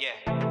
Yeah.